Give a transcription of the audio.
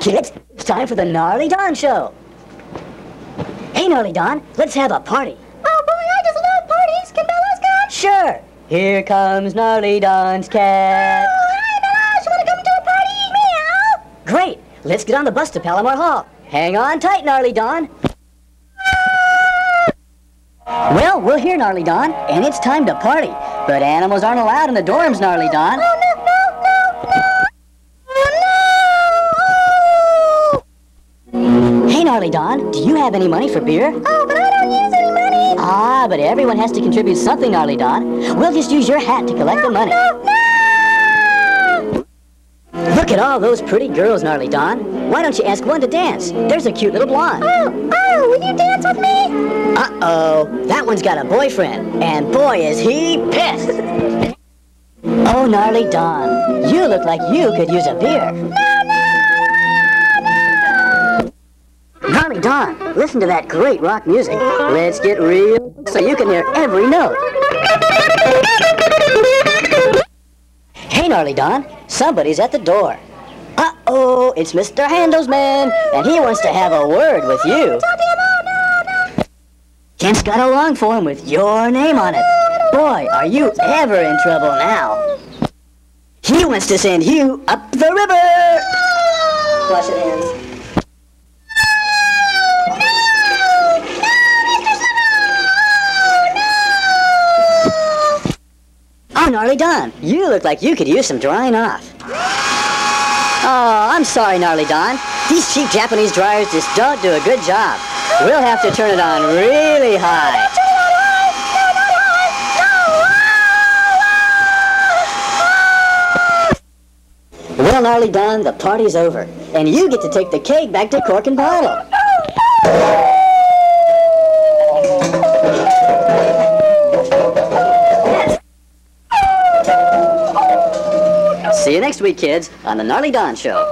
Kids, it's time for the Gnarly Donn Show. Hey, Gnarly Donn, let's have a party. Oh boy, I just love parties. Can Bellows come? Sure. Here comes Gnarly Donn's cat. Oh, hi Bellows. You want to come to a party? Meow. Great. Let's get on the bus to Palomar Hall. Hang on tight, Gnarly Donn. Well, we're here, Gnarly Donn, and it's time to party. But animals aren't allowed in the dorms, Gnarly Donn. Oh, Gnarly Donn, do you have any money for beer? Oh, but I don't use any money. Ah, but everyone has to contribute something, Gnarly Donn. We'll just use your hat to collect the money. No, no. Look at all those pretty girls, Gnarly Donn. Why don't you ask one to dance? There's a cute little blonde. Oh, oh, will you dance with me? Uh-oh, that one's got a boyfriend, and boy is he pissed. oh, Gnarly Donn, you look like you could use a beer. Donn, listen to that great rock music. Let's get real so you can hear every note. Hey, Gnarly Donn, somebody's at the door. Uh-oh, it's Mr. Handelsman, and he wants to have a word with you. Kent's got a long form with your name on it. Boy, are you ever in trouble now. He wants to send you up the river. Flush it in. Gnarly Donn, you look like you could use some drying off. Oh, I'm sorry, Gnarly Donn. These cheap Japanese dryers just don't do a good job. We'll have to turn it on really high. Well, Gnarly Donn, the party's over, and you get to take the cake back to Cork and Bottle. See you next week, kids, on the Gnarly Donn Show.